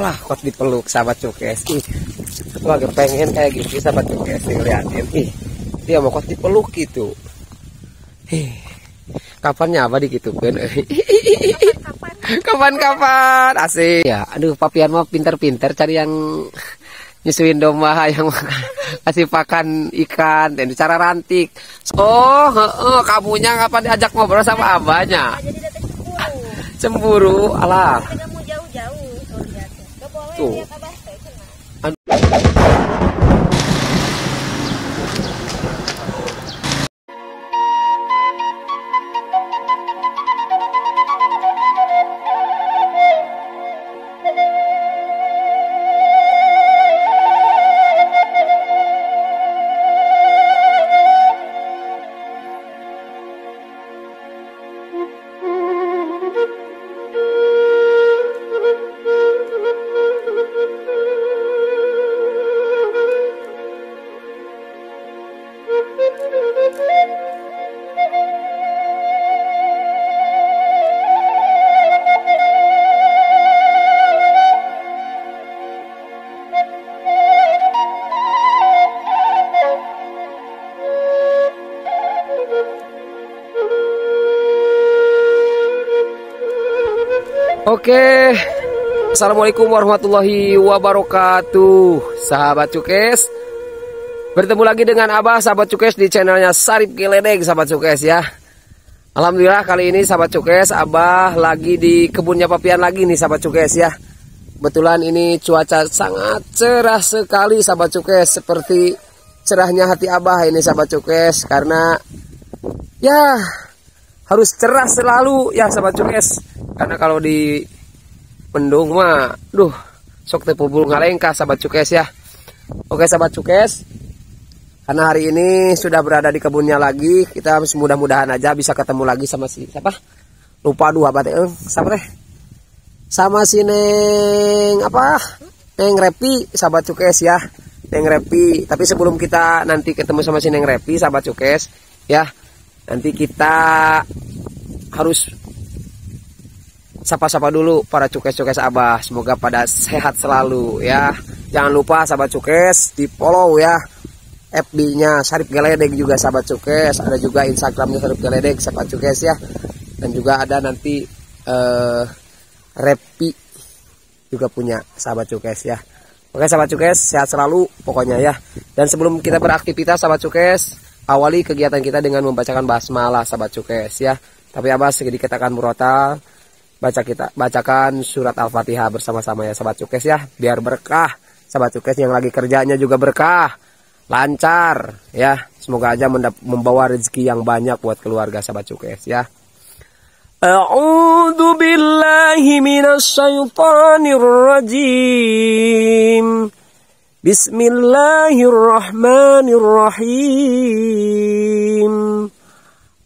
Alah, kok dipeluk sahabat cukes. Ih, aku lagi pengen kayak gitu sahabat cukes ngeliatin. Ih, dia mau kok dipeluk gitu. Ih, kapannya apa dikitukan? Kapan-kapan asik. Ya, aduh papian mah pinter-pinter cari yang nyusuin domba yang kasih pakan ikan dan cara rantik. Oh, heeh, kamunya kapan diajak ngobrol sama abahnya? Cemburu, alah. Tuh. Oke. Assalamualaikum warahmatullahi wabarakatuh. Sahabat Cukes. Bertemu lagi dengan Abah sahabat Cukes di channelnya Sarip Geledeg sahabat Cukes ya. Alhamdulillah kali ini sahabat Cukes Abah lagi di kebunnya papian lagi nih sahabat Cukes ya. Kebetulan ini cuaca sangat cerah sekali sahabat Cukes Seperti cerahnya hati Abah ini sahabat Cukes Karena ya harus cerah selalu ya sahabat Cukes karena kalau di mendung mah duh sok teu pulbul ngalengka sahabat cukes ya. Oke sahabat cukes. Karena hari ini sudah berada di kebunnya lagi kita mudah-mudahan aja bisa ketemu lagi sama si siapa? Lupa dua abad eh siapa teh? Sama si neng apa? Neng repi sahabat cukes ya. Neng repi. Tapi sebelum kita nanti ketemu sama si neng repi sahabat cukes ya nanti kita harus sapa-sapa dulu para cukes-cukes abah. Semoga pada sehat selalu ya. Jangan lupa sahabat cukes di follow ya. FB-nya Sarip Geledek juga sahabat cukes. Ada juga Instagramnya Sarip Geledek sahabat cukes ya. Dan juga ada nanti uh, Repi juga punya sahabat cukes ya. Oke sahabat cukes sehat selalu pokoknya ya. Dan sebelum kita beraktivitas sahabat cukes awali kegiatan kita dengan membacakan basmalah sahabat cukes ya. Tapi abah sedikit akan murotal baca kita bacakan surat Al-Fatihah bersama-sama ya sahabat cukes ya biar berkah. Sahabat cukes yang lagi kerjanya juga berkah. Lancar ya. Semoga aja membawa rezeki yang banyak buat keluarga sahabat cukes ya. A'udzu billahi minasyaitonir rajim. Bismillahirrahmanirrahim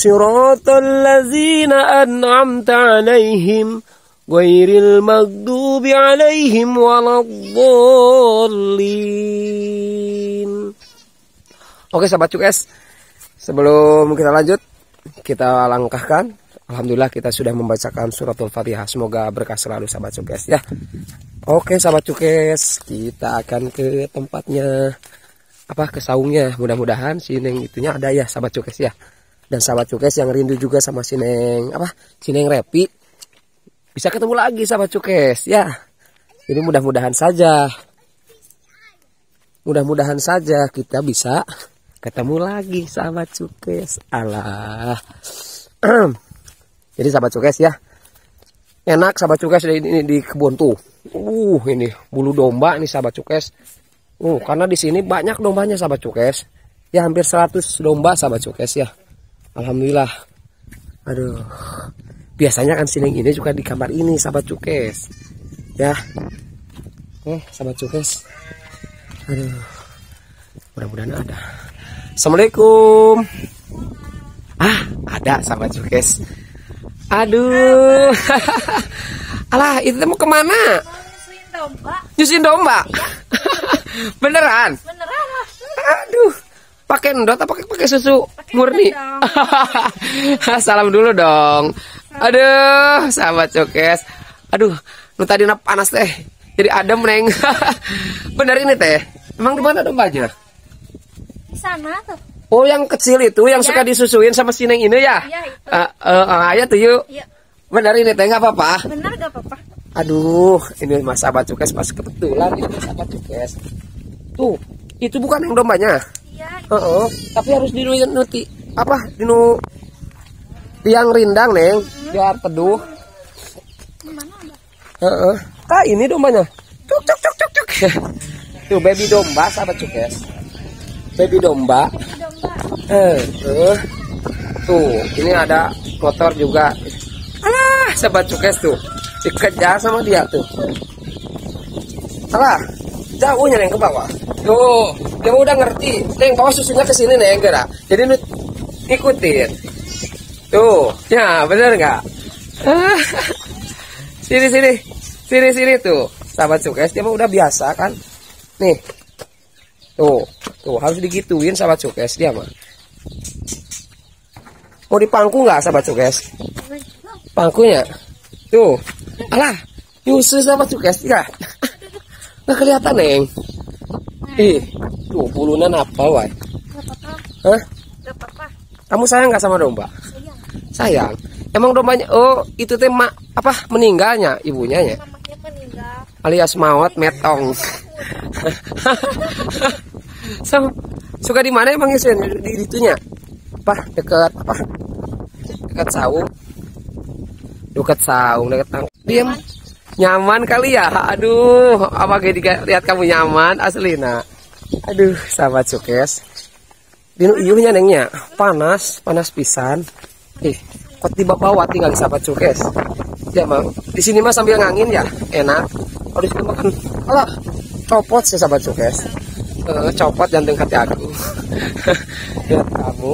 صراط الذين أنعمت عليهم غير المغضوب عليهم ولا الضالين Oke sahabat cukes Sebelum kita lanjut Kita langkahkan Alhamdulillah kita sudah membacakan suratul fatihah Semoga berkah selalu sahabat cukes ya Oke sahabat cukes Kita akan ke tempatnya Apa ke saungnya Mudah-mudahan si Neng itunya ada ya sahabat cukes ya dan sahabat cukes yang rindu juga sama si Neng apa? Si Neng Repi. Bisa ketemu lagi sahabat cukes ya. Jadi mudah-mudahan saja mudah-mudahan saja kita bisa ketemu lagi sahabat cukes. Allah jadi sahabat cukes ya. Enak sahabat cukes ini, ini di kebun tuh. Uh ini bulu domba nih sahabat cukes. Uh karena di sini banyak dombanya sahabat cukes. Ya hampir 100 domba sahabat cukes ya Alhamdulillah. Aduh. Biasanya kan sining ini juga di kamar ini sahabat cukes. Ya. Oke, sahabat cukes. Aduh. Mudah-mudahan ada. Assalamualaikum. Ah, ada sahabat cukes. Aduh. Alah, itu mau ke mana? Nyusuin domba. Nyusin domba. Beneran? Beneran lah. Aduh. Pakai endot apa pakai pakai susu murni? Salam dulu dong. Aduh, sahabat cokes. Aduh, lu tadi na panas teh. Jadi adem neng. Bener ini teh. Emang di mana dombanya? Di sana tuh. Oh, yang kecil itu yang Ya. suka disusuin sama si neng ini ya? Iya, itu. Eh, eh, eh, ayo tuh yuk. Iya. Bener ini teh nggak apa-apa. Bener gak apa-apa? Aduh, ini mas sahabat cukes pas kebetulan ini mas sahabat cukes. Tuh, itu bukan yang dombanya. Iya. Heeh, tapi harus dinu nuti apa dinu tiang rindang neng biar teduh. Heeh. Ah ini dombanya. Cuk cuk cuk cuk cuk. Tuh baby domba sahabat cukes. Baby domba. Domba. Eh, eh. Tuh, ini ada motor juga. Alah, sahabat cukes tuh. Dikejar sama dia tuh. Alah, jauhnya neng ke bawah. Tuh, dia udah ngerti. Neng bawa susunya ke sini neng gerak. Jadi lu ikutin. Tuh, ya bener nggak? Sini sini, sini sini tuh. Sahabat cukes dia udah biasa kan. Nih, tuh, tuh harus digituin sahabat cukes dia mah. Mau dipangku nggak sahabat cukes? Pangkunya. Tuh. Alah, nyusu sahabat cukes ya. Nggak kelihatan, Neng. Tuh bulunan apa, wai? Gak apa-apa. Hah? Gak apa-apa. Kamu sayang nggak sama domba? Sayang. Sayang. Emang dombanya, oh itu teh ma, apa meninggalnya ibunya ya? Mamanya meninggal. Alias maut metong. so, suka di mana emang Yusin? Di, di itunya? Apa? Dekat apa? Dekat saung. Dekat saung, dekat tang. Diam. Nyaman kali ya? Aduh, apa kayak lihat kamu nyaman asli nak. Aduh, sahabat sukses. Dinu iuhnya nengnya panas, panas pisan. Ih, kok tiba bawa tinggal sahabat sukses. Ya bang, di sini mah sambil ngangin ya, enak. Kalau sini makan, alah, copot sih sahabat sukses. Eh, copot jantung hati aku. Lihat kamu.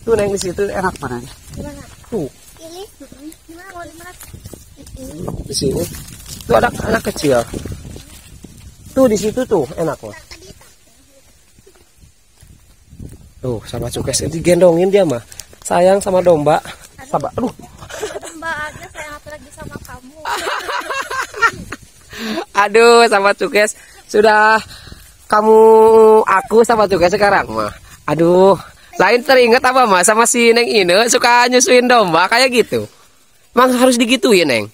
Tuh neng di situ enak mana? Tuh, Ini? Gimana mau di sini. Tuh ada anak kecil. Tuh di situ tuh enak loh. Tuh sama sukses digendongin dia mah. Sayang sama domba. Aduh. Sayang lagi sama kamu. Aduh, sama Cukes sudah kamu aku sama Cukes sekarang mah. Aduh, lain teringat apa mah sama si Neng ini suka nyusuin domba kayak gitu. Emang harus digituin Neng.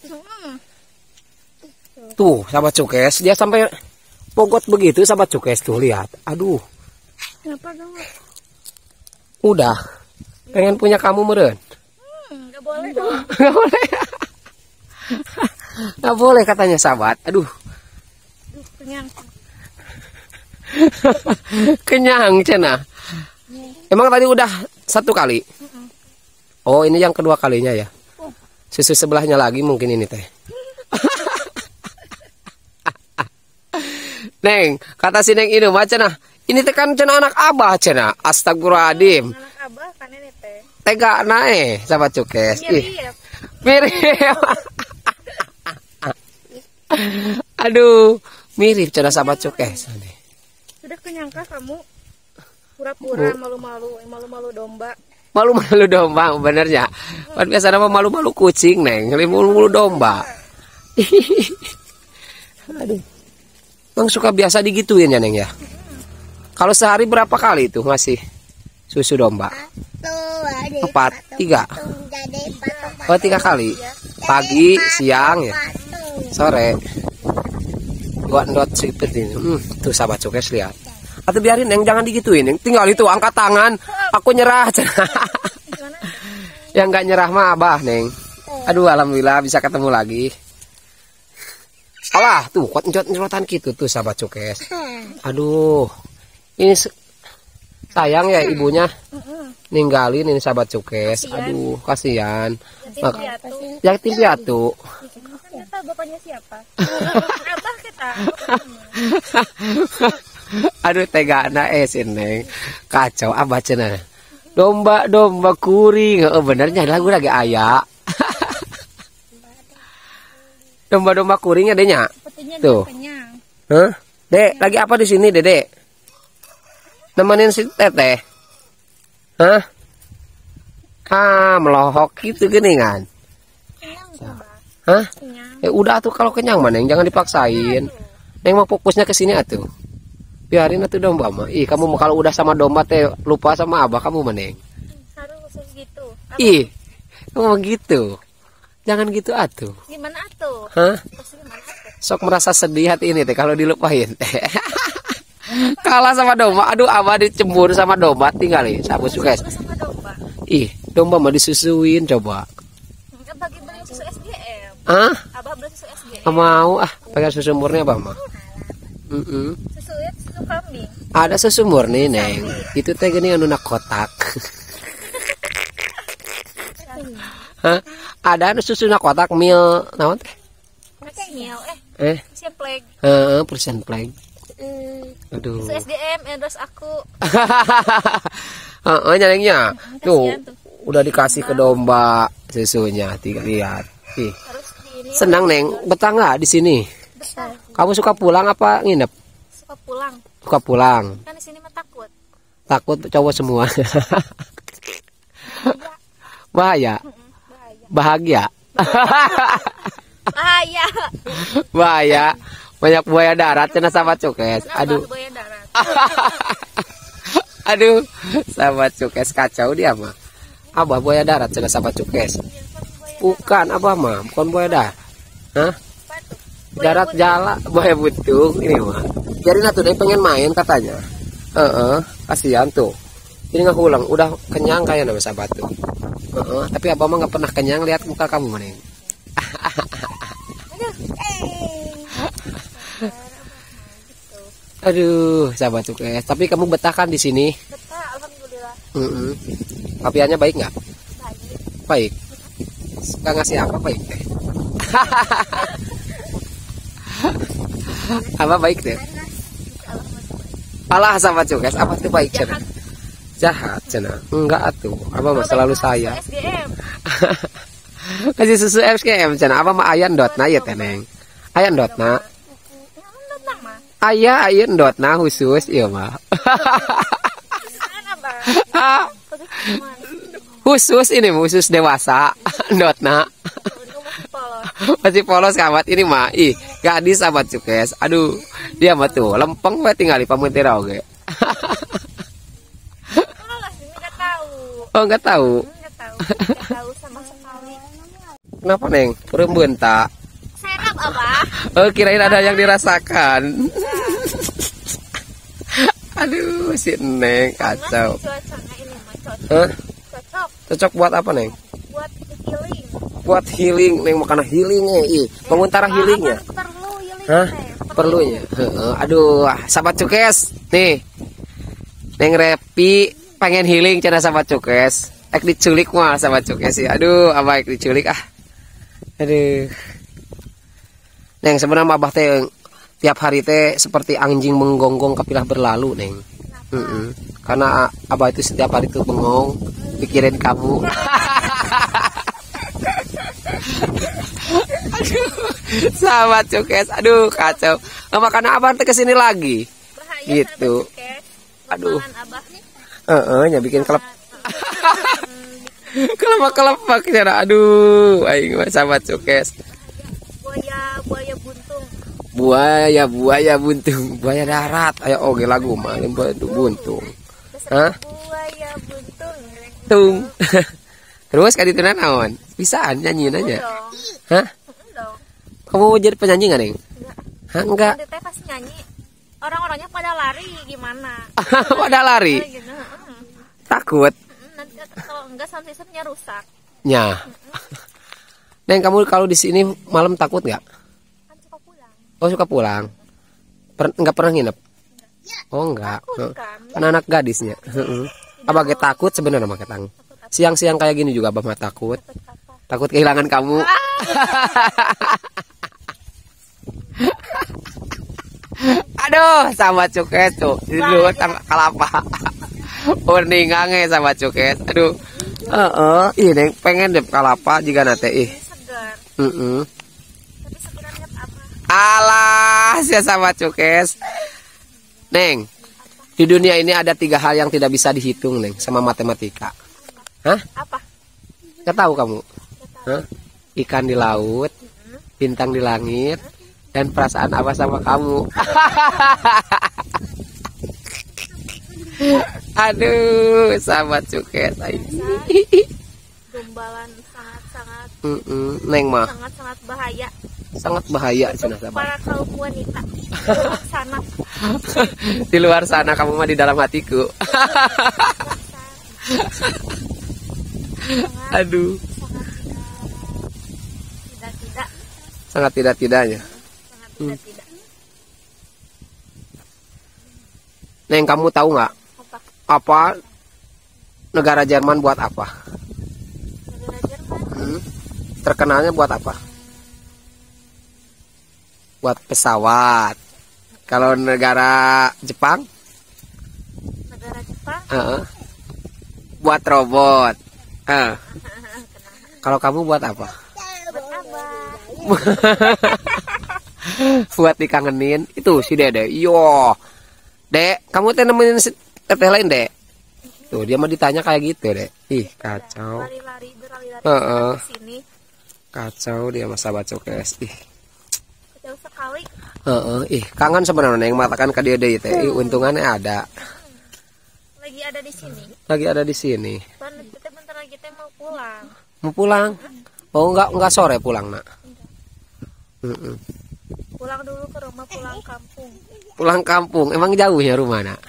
Tuh, sama Cukes dia sampai pogot begitu sama Cukes tuh lihat. Aduh, udah pengen punya kamu meren. Hmm, gak boleh dong. Nggak boleh. Nggak boleh katanya sahabat. Aduh, Duh, kenyang. kenyang cena. Emang tadi udah satu kali? Oh ini yang kedua kalinya ya? Susu sebelahnya lagi mungkin ini teh. Neng, kata si Neng ini macam nah. Ini teh kan cina anak abah cina. Astagfirullahaladzim. Anak abah kan ini teh. Tega nae, sahabat cukes. Iya, iya. mirip. Aduh, mirip cina sahabat cukes. Sudah kenyangkah kamu? Pura-pura malu-malu, malu-malu domba. Malu-malu domba, bener ya. Kan biasa nama malu-malu kucing, Neng. Malu-malu domba. Aduh. Emang suka biasa digituin ya, Neng ya? Kalau sehari berapa kali itu ngasih susu domba? Empat, tiga. Oh, tiga kali. Pagi, siang ya, sore. Gua ndot sipit ini. Hmm, tuh sahabat cukes lihat. Atau biarin Neng jangan digituin, Neng. Tinggal itu angkat tangan. Aku nyerah. Yang nggak nyerah mah abah, Neng. Aduh, alhamdulillah bisa ketemu lagi. Alah, tuh kuat nyerot-nyerotan gitu tuh sahabat cukes. Aduh. Ini sayang ya ibunya ninggalin ini sahabat cukes. Kasian. Aduh, kasihan. Nanti Mak- piatu. Tahu bapaknya siapa. Abah kita. Aduh tega na eh si Neng. Kacau abah cenah. Domba domba kuring. Oh benernya lagu lagi ayak. Domba-domba kuring adanya. Tuh. kenyang. Hah? Dek, lagi apa di sini, Dedek? Nemenin si Teteh. Hah? Ah, melohok gitu geningan. Hah? Eh udah tuh kalau kenyang mah Neng, jangan dipaksain. Neng mau fokusnya ke sini atuh. Biarin atuh domba mah. Ih, kamu mau kalau udah sama domba teh lupa sama abah kamu Neng. Harus gitu. Ih, kamu mau gitu. Jangan gitu atuh. Gimana tuh? Hah? Gimana? Sok merasa sedih hati ini teh kalau dilupain. Kalah sama domba. Aduh, abah dicembur sama domba tinggalin. Sabu sukses. Domba. Ih, domba mah disusuin coba. Enggak bagi beli susu SGM. Ah, Abah beli susu SGM. nggak mau ah. Pengen susu murni apa mah? Mm-mm. Susu ya, susu kambing. Ada susu murni, Neng. Itu teh gini anu kotak. Hah? Ada anu susu na kotak mil naon teh? Mil eh Eh, simplek. heeh, persen pleng. Eh, Aduh. Susu SGM endorse aku. Heeh, nyalengnya. Tuh, udah dikasih ke domba susunya. Tiga lihat. Ih, senang, Neng. Betah nggak di sini? Kamu suka pulang apa nginep? Suka pulang. Suka pulang. Kan di sini mah takut. Takut cowok semua. Bahaya. Bahagia. Bahaya. Bahaya. Banyak buaya darat cina sahabat cukes. Aduh. Aduh. Sahabat cukes kacau dia mah. Abah buaya darat cina sahabat cukes. Bukan abah mah, bukan buaya darat. Hah? Apa Darat jala buaya butung ini mah. Jadi tuh dia pengen main katanya. Heeh, kasihan tuh. Ini nggak ulang, udah kenyang kayak nama sahabat tuh. Heeh, tapi abah mah nggak pernah kenyang lihat muka kamu mending. Aduh. Eh. Aduh, sahabat cukes. Tapi kamu betah kan di sini? Betah, alhamdulillah. Heeh. Papiannya baik nggak? Baik. Baik. Ngasih apa baik teh? apa baik teh? Alah sama cukes, apa tuh baik cina? Jahat cina? Enggak atuh, apa mah selalu saya. SGM. Kasih susu FKM cina, apa mah ayan dot na ya teneng? Ayan dot na, mah. ayah ayan dot na khusus iya mah. Khusus ini mah, khusus dewasa dot na. Masih polos. Kamat ini mah. Ih, gadis sahabat cukes. Aduh, dia mah tuh lempeng we tinggal di pamuntira oge. Polos, ini nggak tahu. Oh, enggak tahu. Nggak tahu. Nggak tahu sama sekali. Kenapa, Neng? Perempuan tak? Serap abah. Oh, kirain ada yang dirasakan. Aduh, si Neng kacau. Nggak cocok. Cocok Cocok buat apa, Neng? buat healing. Buat healing, Neng makan healingnya. Ih, penguntara healingnya. Apa perlu healing Hah? Perlunya. Heeh, Aduh, sahabat cukes. Nih. Neng Repi pengen healing cina sahabat cukes. Ek diculik mah sahabat cukes sih. Aduh, apa ek diculik ah. Aduh. Neng sebenarnya abah teh tiap hari teh seperti anjing menggonggong kapilah berlalu, Neng. Mm-mm. Karena abah itu setiap hari tuh bengong pikirin kamu. aduh, sahabat cukes, aduh kacau. Nah, makanya abah teh ke sini lagi. Bahaya Gitu. Aduh. Heeh, nya bikin kelep. Kelepak-kelepak cara. Aduh, aing mah sahabat cukes. Buaya buaya buntung. Buaya, buaya buntung, buaya darat. Ayo oge lagu mah buntung buntung. Hah? buaya buntung. Tung. Terus kali itu naon? Bisaan nyanyiin aja. Dong. Hah? Dong. Kamu mau jadi penyanyi nggak, Neng? Enggak. Hah, enggak. Nyanyi orang-orangnya pada lari gimana? Pada lari. Takut. Nanti kalau enggak sound systemnya rusak. Nya. Neng, kamu kalau di sini malam takut nggak? Kan suka pulang. Oh, suka pulang. Per nggak pernah nginep? Oh, enggak. Takut kan? Kan anak gadisnya. Heeh. Abah ge takut sebenarnya mah ketang. Siang-siang kayak gini juga abah mah takut. Takut apa? Takut kehilangan kamu. Aduh, sahabat cukes tuh. Dulu tang kelapa. Warning ngange sahabat cukes. Aduh. Heeh, ini pengen deh kelapa jika nate ih. segar Heeh. tapi sebenarnya apa Alah, ya sahabat cukes. Neng, di dunia ini ada tiga hal yang tidak bisa dihitung, Neng, sama matematika. Hah? apa Nggak tahu kamu? Hah? Ikan di laut, bintang di langit, dan perasaan apa sama kamu. Aduh, sahabat cukes. gombalan sangat sangat Mm-mm, Neng mah sangat sangat bahaya sangat bahaya untuk sahabat. para kaum wanita di luar sana Di luar sana kamu mah di dalam hatiku. Aduh, tidak tidak sangat tidak tidaknya. sangat tidak tidak Neng, kamu tahu nggak apa negara Jerman buat apa? negara Jerman Hmm? Terkenalnya buat apa? Buat pesawat. Kalau negara Jepang, negara Jepang Heeh. buat robot. Eh. Kalau kamu buat apa? buat apa buat dikangenin itu si Dede. Yo. Dek, kamu teh nemenin teteh lain, Dek. Tuh, dia mah ditanya kayak gitu, Dek. Ih, kacau. lari-lari berlari-lari Heeh. ke sini Kacau dia masa bacokes. Ih. jauh sekali Heeh, ih, kangen sebenarnya yang matakan ke dia deh teh. Ih, Untungannya ada. lagi ada di sini Lagi ada di sini. kita bentar lagi kita mau pulang Mau pulang? Oh, enggak enggak sore pulang, Nak. Mm-mm. pulang dulu ke rumah pulang kampung Pulang kampung. Emang jauh ya rumah, Nak?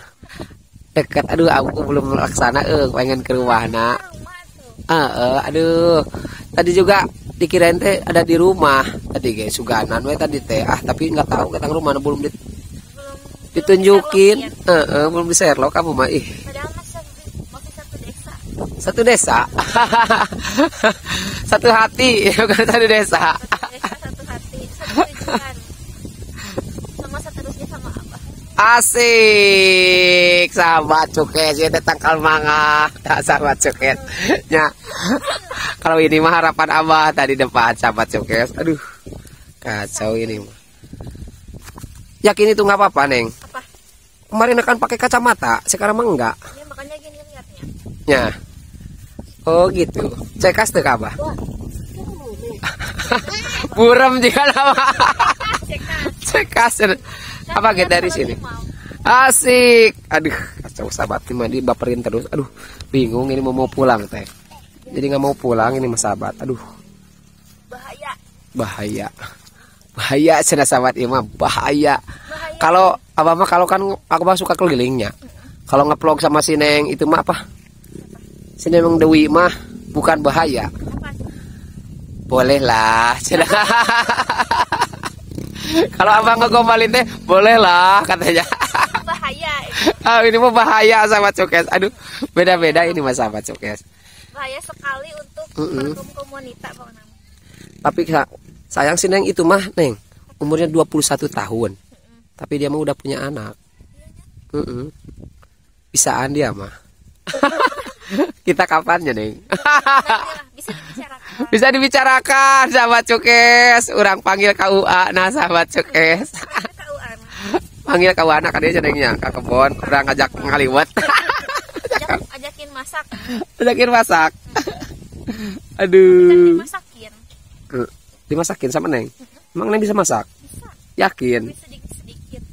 Dekat. Aduh, aku belum laksana eh pengen ke rumah, Nak. Ah, eh, aduh. Tadi juga dikirain teh ada di rumah. Tadi guys, suganan we tadi teh. Ah, tapi nggak tahu ketang rumah belum di- belum ditunjukin. belum di-share Heeh, belum di share lo kamu mah ih. satu desa Satu hati, bukan satu desa satu hati satu tujuan sama seterusnya sama apa Asik, sahabat cukes, ya tangkal manga, sahabat cukes. Ya, kalau ini mah harapan abah tadi depan sahabat cukes. Aduh, kacau ini mah. Yakin itu nggak apa-apa neng. apa Kemarin akan pakai kacamata, sekarang mah enggak. ya makanya gini lihatnya Ya. Oh gitu. Cekas tuh kabah. Buram juga nama. cekas Cekas. Apa dari sini? Asik. Aduh, kacau sahabat ini mah baperin terus. Aduh, bingung ini mau mau pulang teh. Jadi nggak mau pulang ini mas sahabat. Aduh, bahaya bahaya. Bahaya cina sahabat ini mah bahaya. bahaya Kalau apa mah kalau kan aku mah suka kelilingnya. Kalau ngeplog sama si Neng itu mah apa? Si Neng Dewi mah bukan bahaya. apa Boleh lah. cina. Kalau abang ngegombalin teh boleh lah katanya. bahaya Ah, ini mah bahaya sahabat cokes. Aduh, beda-beda ini mas sahabat cokes. bahaya sekali untuk Mm-mm. kaum wanita bang. Tapi sa- sayang si Neng itu mah, Neng. Umurnya 21 tahun. Tapi dia mah udah punya anak. Mm-mm. Bisaan dia mah. Kita kapannya, Neng? Nantilah, bisa dibicarakan Bisa dibicarakan, sahabat cokes. Orang panggil KUA, nah sahabat cokes. KUA Panggil KUA anak dia jenengnya, ke kebon. Orang ngajak ngaliwet. ajak, ajakin masak Ajakin masak. Aduh. dimasakin Dimasakin sama Neng. Emang Neng bisa masak? bisa Yakin? tapi sedikit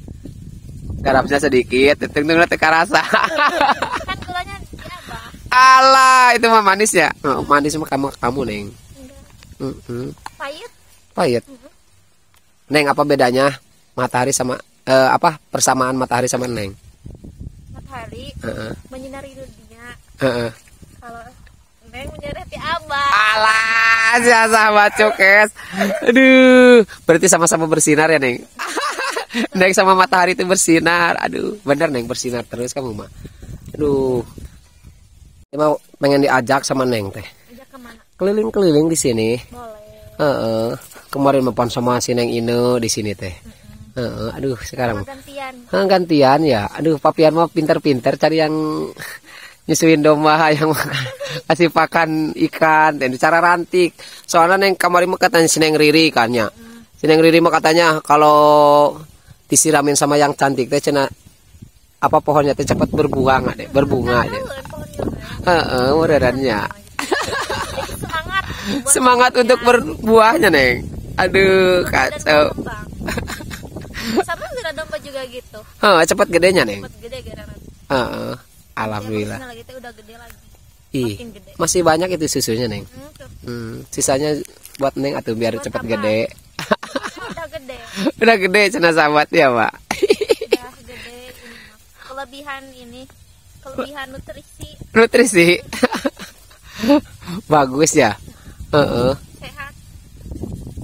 Garamnya sedikit, tentunya teka rasa. kan gulanya Alah, itu mah manis ya? Oh, manis sama kamu kamu Neng. enggak Mm-mm. pahit Pahit. Neng apa bedanya matahari sama eh, apa persamaan matahari sama Neng? matahari Heeh. menyinari dunia Heeh. kalau neng menyinari abah Alah, ya sahabat cokes. Aduh, berarti sama-sama bersinar ya Neng. Neng sama matahari itu bersinar. Aduh, bener Neng bersinar terus kamu mah. Aduh. Mau pengen diajak sama Neng teh. Keliling-keliling di sini. boleh Heeh. Kemarin mapan sama si Neng Ine di sini teh. Heeh, aduh sekarang gantian. Hah, gantian ya. Aduh, papian mah pinter-pinter cari yang nyusuin domba yang kasih pakan ikan dan cara rantik. Soalnya neng kemarin mah katanya si Neng Riri kan ya. Si Neng Riri mah katanya kalau disiramin sama yang cantik teh cina apa pohonnya teh cepat berbuah nggak deh, berbunga aja. Heeh, mudarannya. Semangat. Semangat untuk berbuahnya, Neng. Aduh, kacau. Sama sudah domba juga gitu. Hah, cepat gedenya, Neng. Cepat gede gara Heeh. Alhamdulillah. lagi teh udah gede lagi. Ih, gede. masih banyak itu susunya, Neng. Hmm. Hmm, sisanya buat Neng atau biar Buat cepat apa? gede. udah gede. Udah gede cina sahabat ya, Pak. Udah gede ini. Kelebihan ini kelebihan nutrisi Nutrisi. Bagus ya. Heeh. sehat.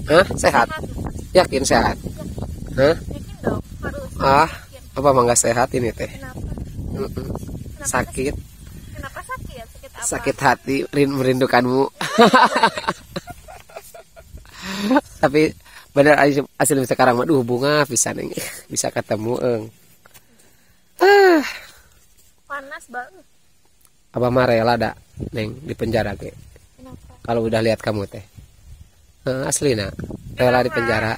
Hah, sehat. Sehat. Yakin sehat. Hah? Yakin dong harus. Ah, Yakin. apa mah nggak sehat ini teh? Kenapa? Mm-mm. Kenapa Sakit, Kenapa sakit? Sakit apa? sakit hati rin- merindukanmu. Tapi bener asli sekarang mah duh bunga bisa neng bisa ketemu eng. Ah, Apa mah rela neng di penjara ke. Kalau udah lihat kamu teh. Eh, asli nak rela di penjara.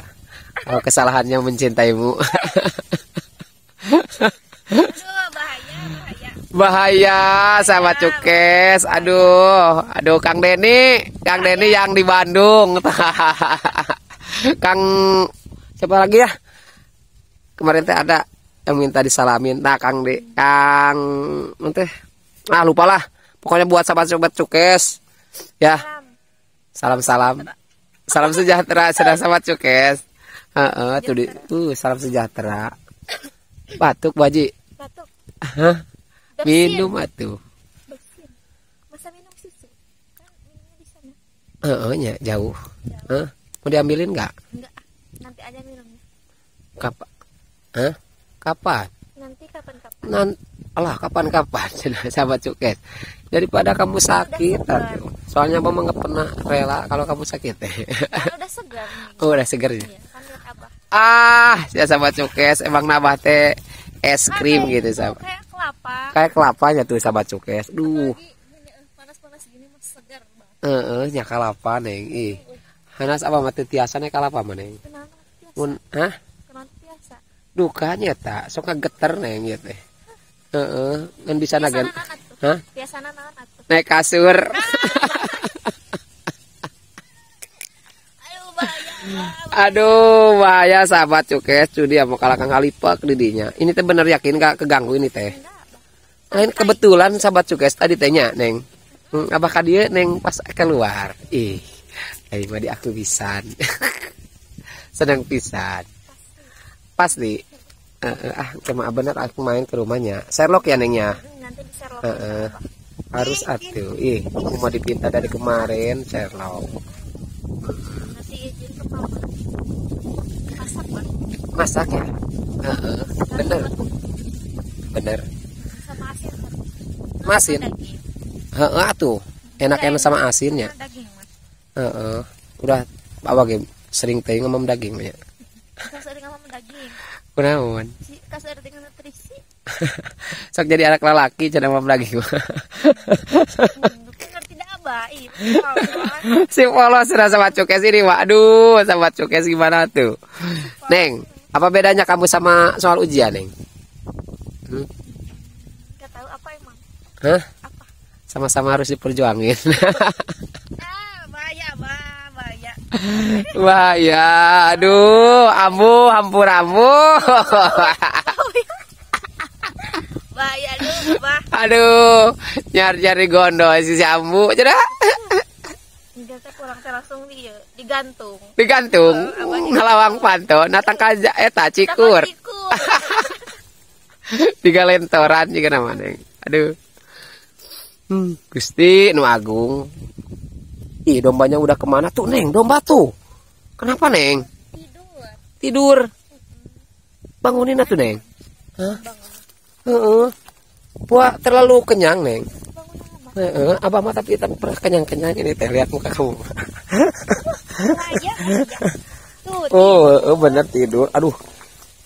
Kalau kesalahannya mencintaimu. Bahaya, bahaya. Bahaya sahabat cukes. Aduh, aduh Kang Deni, Kang Deni yang di Bandung. Kang siapa lagi ya? Kemarin teh ada yang minta disalamin. Nah, Kang De, Kang nanti ah lupa lah. Pokoknya buat sahabat sobat cukes. Ya, Salam. salam-salam. Salam sejahtera sudah sahabat cukes. Heeh, tuh di, uh, salam sejahtera. Batuk baji. Batuk. Hah? Minum atuh. Masa minum susu? Kan minumnya di sana. Heeh, nya jauh. Hah? Mau diambilin nggak? Enggak. Nanti aja minumnya. Kapan? Hah? Kapan? Nanti kapan-kapan. Nan alah kapan-kapan sahabat cukes. Daripada kamu sakit segar. atuh. Soalnya mama nggak pernah rela kalau kamu sakit. Kan udah segar oh, udah seger ya. Iya, kan apa? Ah, ya sahabat cukes emang nabah teh es krim gitu itu, sahabat. Kayak kelapa. Kayak kelapanya tuh sahabat cukes. Duh, eh, panas-panas gini mah segar banget. heeh nya kalapa neng. Ih. Hanas apa mah teu tiasa nya kalapa mah neng. Mun hah? Dukanya tak sok geter neng ya teh. Heeh, kan bisa nagan. atuh? Hah? Biasa naon atuh? Naik kasur. Aduh bahaya. bahaya. Aduh, bahaya sahabat cukes cudi mau kalah kang halipak didinya. Ini teh bener yakin gak keganggu ini teh. Lain kebetulan sahabat cukes tadi tehnya neng. Hmm, abah ka dieu neng pas keluar. Ih, ayo mah di aku pisan. Senang pisan. Pasti. Heeh, ah, cuma bener aku main ke rumahnya. Sherlock ya nengnya. Lo Heeh. Harus atuh. Ih, aku mau dipinta dari kemarin Sherlock. Izin ke. Masak bang. Masak ya? Heeh, bener, bener. Sama asin kan? Masin. Heeh atuh. Enak-enak sama asinnya. Heeh. Udah apa game sering teh ngomong daging Kasih ngomong daging. Kunaon? Si dengan nutrisi. Sok jadi anak lelaki cenah ngomong daging. Si polos sudah sama cukes ini, waduh, sama cukes gimana tuh? Neng, apa bedanya kamu sama soal ujian, Neng? Hmm? Gak tahu apa emang. Hah? Apa? Sama-sama harus diperjuangin. Ah, bahaya, bah, bahaya. Wah ya, aduh, ambu, hampur ambu. Bahaya bah. aduh, nyari-nyari gondol si si ambu, teh kurang langsung dia digantung. digantung, ngalawang panto, natang kaja eta cikur, Cikur. tiga lentoran juga nama neng. Aduh, hmm, gusti nu agung. Ih, dombanya udah ke mana tuh neng? Domba tuh, kenapa neng? Tidur. Tidur. Bangunin atuh neng. Hah? Bangun. Heeh. Buat terlalu kenyang neng. Heeh, abah mah tapi tak pernah kenyang-kenyang ini teh lihat muka kamu. Oh, heeh, bener tidur. Aduh,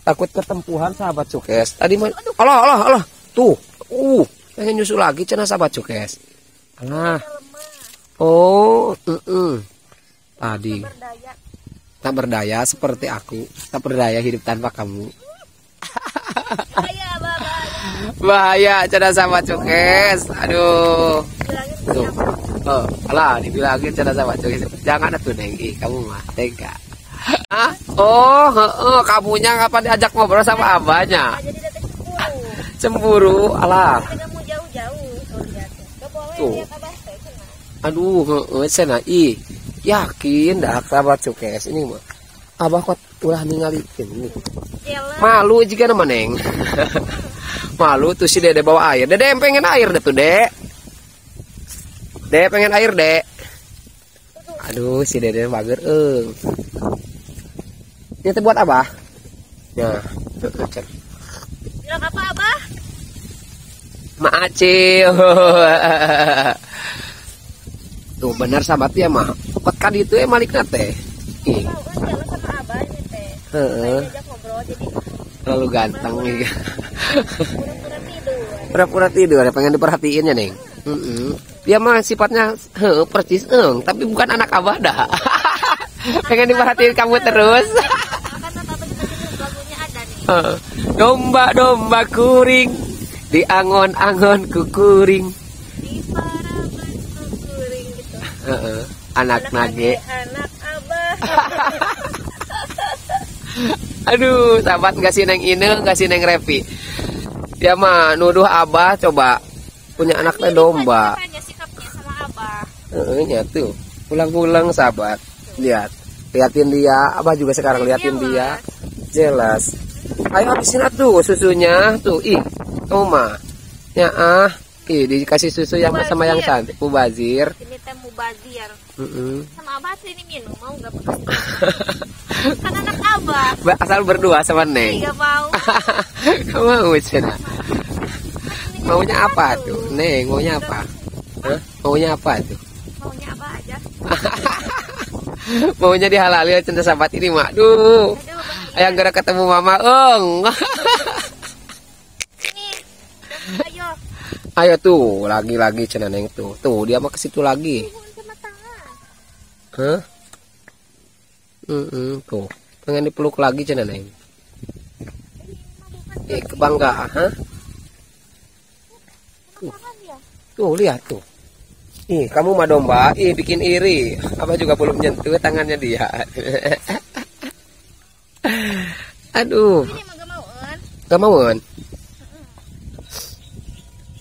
takut ketempuhan sahabat cukes tadi mah Allah Allah Allah tuh uh pengen nyusul lagi cina sahabat cukes alah oh uh -uh. tadi Berdaya. tak berdaya seperti aku. Tak berdaya hidup tanpa kamu. Bahaya, bahaya sahabat cukes. Aduh. Tuh. oh alah dibilangin cina sahabat cukes. Jangan atuh neng. Ih, kamu mah tega. Hah? Oh, heeh, kamunya kapan diajak ngobrol sama abahnya? Cemburu. Alah. Tuh Aduh, heeh, cenah ih. Yakin dah sahabat cukes ini mah. Abah kok ulah ningalikeun ini. Malu jika nama neng. Malu tuh si Dede bawa air. Dede yang pengen air deh tuh, Dek. Dek pengen air, Dek. Aduh, si Dede bager eung. Ini teh buat abah. Ya, heeh, cenah. Bilang apa abah? Ma Acil. Tuh benar sahabat ya mah. Pet kali itu eh malik. Ih, kan heeh, Diajak ngobrol jadi terlalu ganteng nih. pura-pura tidur. Pura-pura tidur, ya, pengen diperhatiin ya, Neng. Dia mah sifatnya heeh percis eung, tapi bukan anak abah dah. pengen diperhatiin kamu terus. Heeh. Domba-domba kuring di angon-angon kukuring. Di para kuring gitu. Heeh. Anak nage. Anak abah. Aduh, sahabat nggak sih neng ini, nggak sih neng Revi. Dia mah nuduh abah coba punya anak teh domba. Heeh, nya tuh. Pulang-pulang sahabat. Lihat. Liatin dia, abah juga sekarang liatin dia. Jelas. Ayo habisin atuh susunya. Tuh, ih. Mah. Ya ah. Ih, dikasih susu yang sama yang cantik. Mubazir. Teh mubazir. Heeh. Sama abah tuh ini minum mau nggak bekas? kan anak abah. Ba- Asal berdua sama Neng. Nggak mau. Kamu mau Cina? Maunya apa tuh? Neng, maunya apa? Hah? Maunya apa tuh? Maunya abah aja. Maunya dihalalin cinta sahabat ini, Mak. Duh. Ayang gara ketemu Mama Eng. Ayo. Ayo tuh, lagi-lagi cina Neng tuh. Tuh, dia mau ke situ lagi. Hah? Mm tuh. Pengen dipeluk lagi cina Neng. Eh, kebanggaan? Tangan ya. Tuh, lihat tuh. Ih, kamu mah domba, ih bikin iri. Apa juga belum nyentuh tangannya dia. Aduh, Ini gak mau kan?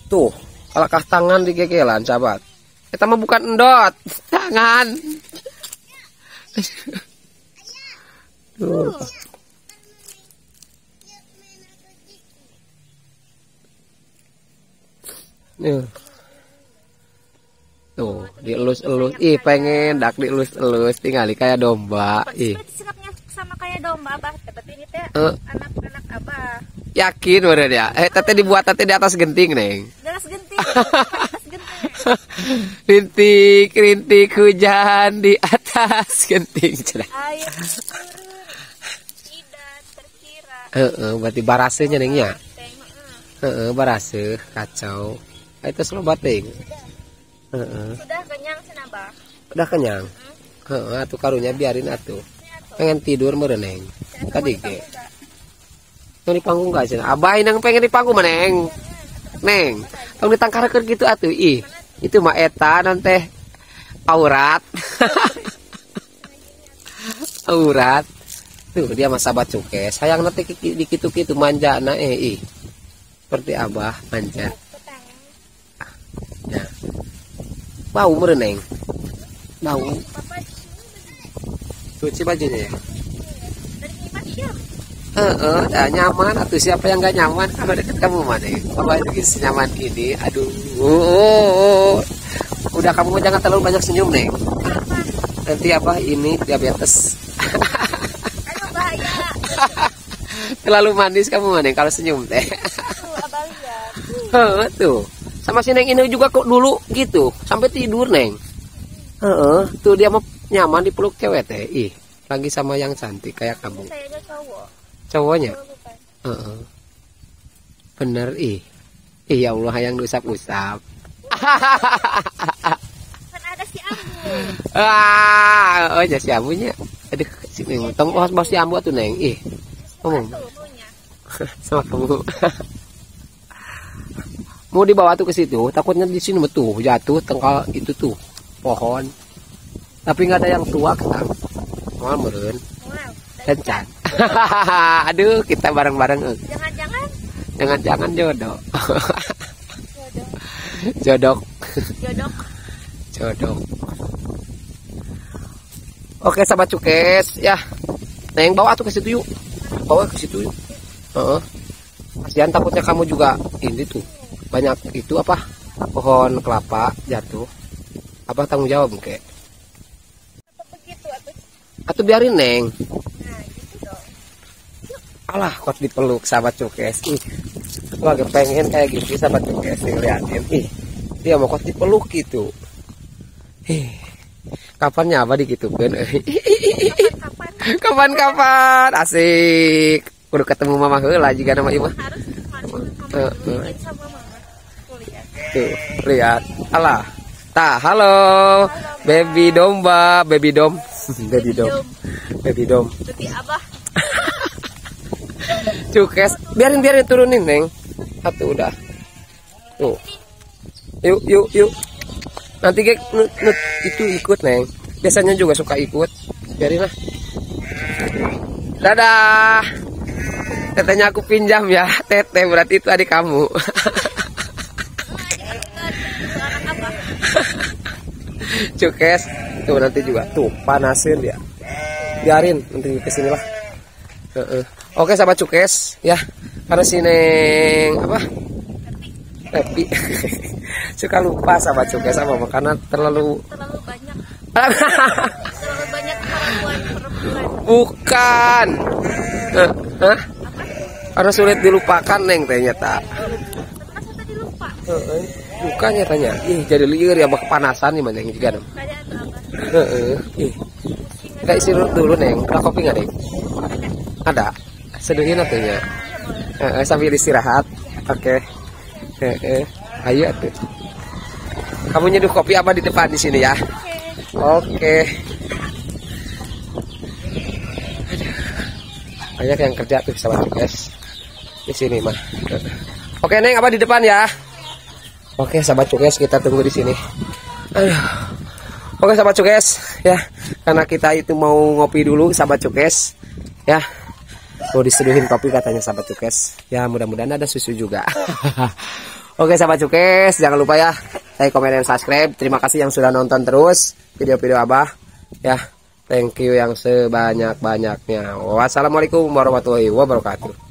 Tuh, kalakah tangan digegelan, sahabat. Kita mah bukan endot, tangan. Tuh. Tuh. Tuh, dielus-elus. Ih, pengen dak dielus-elus tinggali kayak domba. Ih. Sama kayak domba abah. Tapi ini teh Eh. anak-anak abah. Yakin bener ya? Eh, tete dibuat tete di atas genting, Neng. Genting. Dalas genting. rintik, rintik hujan di atas genting. Cenah. Air. Tidak terkira. Heeh, berarti barasenya Neng ya. Teh, heeh. Heeh, barase kacau. Ah, Itu selalu bating. Heeh, Sudah kenyang senabah. udah kenyang. Heeh, atuh karunya biarin atuh. Pengen tidur meureun, Neng. Tadi ge. Mau di panggung gak sih? Abah nang pengen di panggung mana, Neng? Neng, tong ditangkarakeun gitu atuh. Ih, itu mah eta nanti aurat. aurat. Tuh dia mah sahabat cuke. Sayang nanti dikitu kitu manja na eh ih. Seperti abah manja. Ya. Bau meureun, Neng. Bau. Cuci bajunya ya. Heeh, dah nyaman atau siapa yang gak nyaman kalau deket kamu mana? Apa lagi senyaman ini? Aduh, oh, udah kamu jangan terlalu banyak senyum neng. Nanti apa ini diabetes? Aduh bahaya. terlalu manis kamu mana kalau senyum teh? Heeh, tuh. Sama si neng ini juga kok dulu gitu sampai tidur neng. Heeh, tuh dia mau nyaman dipeluk cewek teh. Ih, lagi sama yang cantik kayak kamu. Cowok. Cowoknya. Heeh. Bener ih. Ih ya Allah yang usap-usap. Kan ada si Ambu. ah, oh ya si ambunya. Aduh, si Neng, tong bos bos si ambu tuh Neng. Ih, ngomong sama kamu. Mau dibawa tuh ke situ, takutnya di sini tuh jatuh tengkal itu tuh pohon. Tapi nggak ada yang tua kan. Oh, meren. Kencan. Aduh, kita bareng-bareng. eh. Jangan-jangan jodoh. jodoh. jodoh. Jodoh. Oke, sahabat cukes, ya. Neng bawa tuh ke situ yuk. Bawa ke situ yuk. Heeh. Kasihan takutnya kamu juga ini tuh. Banyak itu apa? Pohon kelapa jatuh. Apa tanggung jawab, Kek? Atau biarin, Neng. Gitu. Alah, kok dipeluk sahabat cukes. Ih, gua agak pengen kayak gitu sahabat cukes liatin. Ih, dia mau kok dipeluk gitu. Ih, kapan digitukan? Kapan? Kapan-kapan, asik. Udah ketemu mama heula juga nama ibu. Harus Eh, eh. Tuh, lihat. Tuh, lihat. Alah. Tah, halo. Baby domba, baby dom. baby dom. Baby dom. Abah. Cukes, biarin biarin turunin, Neng. Satu udah. Tuh. Yuk, yuk, yuk. Nanti gek itu ikut, Neng. Biasanya juga suka ikut. Biarin lah. Dadah. Tetenya aku pinjam ya. Tete berarti itu adik kamu. Cukes. Tuh nanti juga tuh panasin dia. Biarin nanti ke sini lah. Heeh. Oke sahabat cukes ya. Karena si Neng apa? Pepi. Suka lupa sahabat cukes apa karena terlalu Terlalu banyak. Terlalu banyak perempuan perempuan. bukan. Eh, Hah? Karena sulit dilupakan Neng ternyata. Lupa? Heeh. Bukannya tanya. Ih, jadi liur ya kepanasan nih mana yang juga dong. Ih. Kita isi dulu, dulu Neng. Ada kopi nggak Neng? Ada. Seduhin atunya. Heeh, sambil istirahat. Oke. Heeh. Ayo tuh. Kamu nyeduh kopi apa di depan di sini ya? Oke. Aduh. Banyak yang kerja tuh sahabat guys. Di sini mah. Oke Neng, apa di depan ya? Oke sahabat cukes kita tunggu di sini. Aduh. Oke sahabat cukes ya karena kita itu mau ngopi dulu sahabat cukes ya mau diseduhin kopi katanya sahabat cukes. Ya mudah-mudahan ada susu juga. Oke sahabat cukes jangan lupa ya like komen dan subscribe. Terima kasih yang sudah nonton terus video-video abah. Ya thank you yang sebanyak-banyaknya. Wassalamualaikum warahmatullahi wabarakatuh